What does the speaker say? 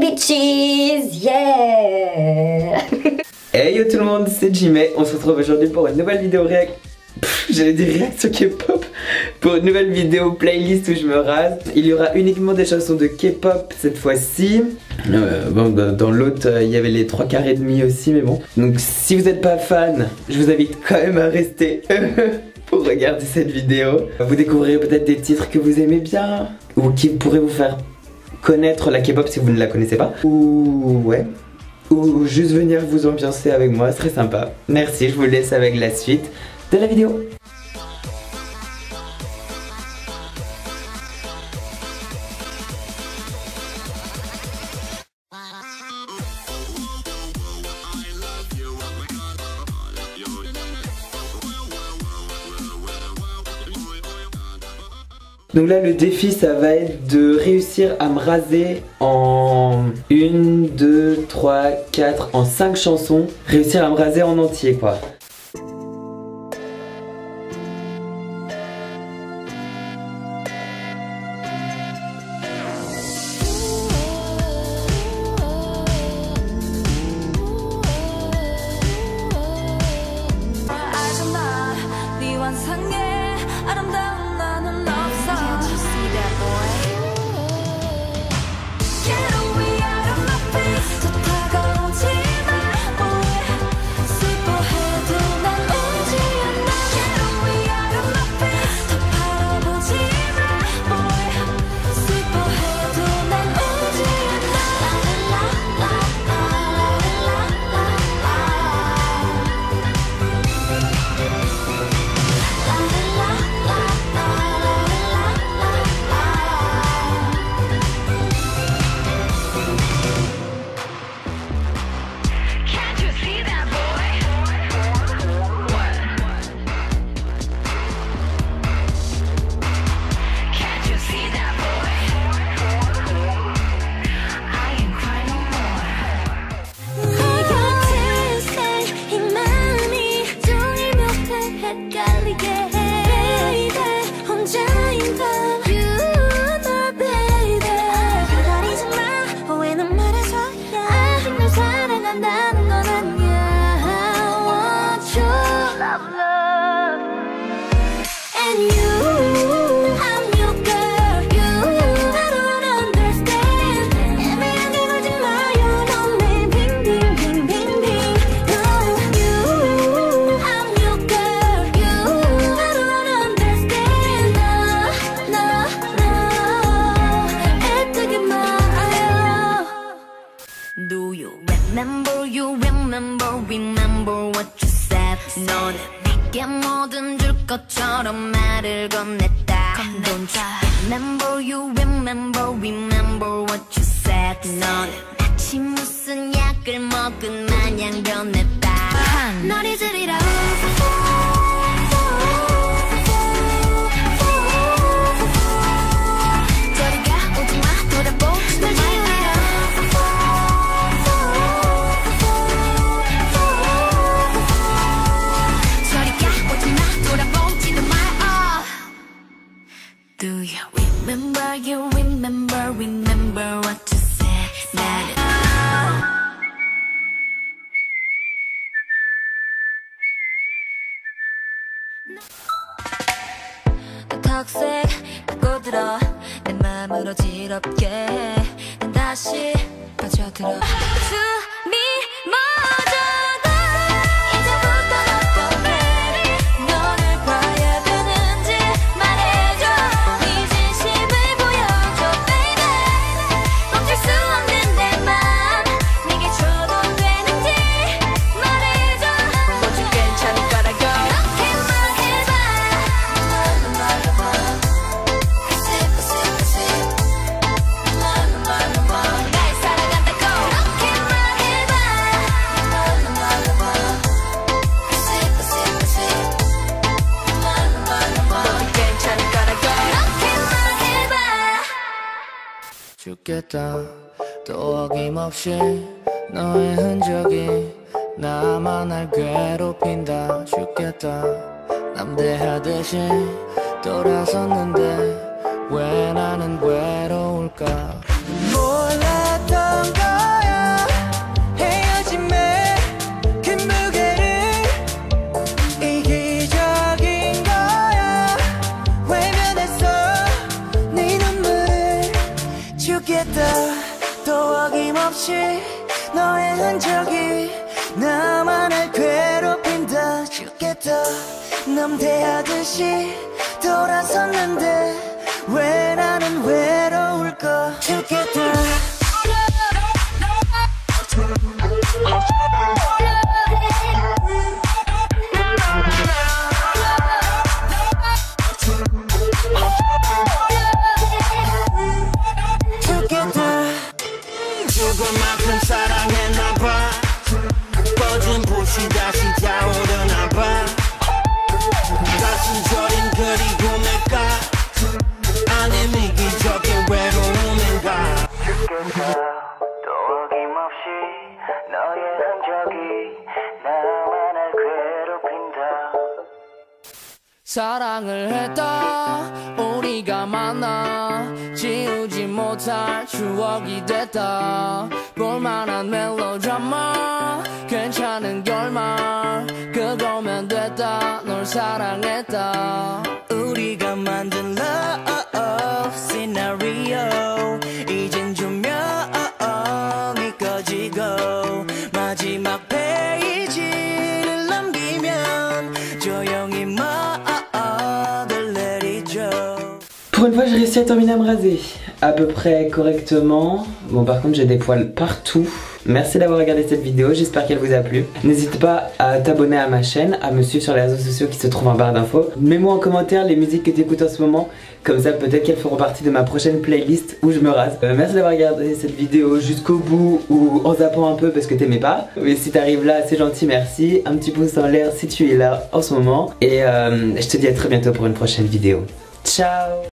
Bitches, yeah. Hey yo tout le monde, c'est Jimmy, on se retrouve aujourd'hui pour une nouvelle vidéo réaction J'allais dire réaction K-pop. Pour une nouvelle vidéo playlist où je me rase. Il y aura uniquement des chansons de K-pop cette fois-ci. Euh, dans l'autre euh, il y avait les trois quarts et demi aussi mais bon. Donc si vous n'êtes pas fan, je vous invite quand même à rester pour regarder cette vidéo. Vous découvrirez peut-être des titres que vous aimez bien Ou qui pourraient vous faire connaître la K-pop si vous ne la connaissez pas. Ou ouais. Ou juste venir vous ambiancer avec moi, ce serait sympa. Merci, je vous laisse avec la suite de la vidéo. Donc là le défi ça va être de réussir à me raser en 1, 2, 3, 4, en 5 chansons. Réussir à me raser en entier quoi. 말을 건넸다 you remember you remember remember what you said 너는 마치 무슨 약을 먹은 마냥 변했다 널 잊으리라 턱색 갖고 들어. 내 맘으로 지럽게 다시 빠져들어 죽겠다. 또 어김없이 너의 흔적이 나만 날 괴롭힌다. 죽겠다. 남대하듯이 돌아섰는데 왜 또 어김없이 너의 흔적이 나만을 괴롭힌다. 죽겠다. 남대하듯이 사랑을 했다. 우리가 만나 지우지 못할 추억이 됐다. 볼만한 멜로드라마 괜찮은 결말 그거면 됐다. 널 사랑했다. 우리가 만든 love scenario 이젠 조명이 꺼지고 마지막 Une fois, j'ai réussi à terminer à me raser à peu près correctement. Bon, par contre, j'ai des poils partout. Merci d'avoir regardé cette vidéo, j'espère qu'elle vous a plu. N'hésite pas à t'abonner à ma chaîne, à me suivre sur les réseaux sociaux qui se trouvent en barre d'infos. Mets-moi en commentaire les musiques que tu écoutes en ce moment, comme ça peut-être qu'elles feront partie de ma prochaine playlist où je me rase. Euh, merci d'avoir regardé cette vidéo jusqu'au bout ou en zappant un peu parce que t'aimais pas. Mais si t'arrives là, c'est gentil, merci. Un petit pouce en l'air si tu es là en ce moment. Et euh, je te dis à très bientôt pour une prochaine vidéo. Ciao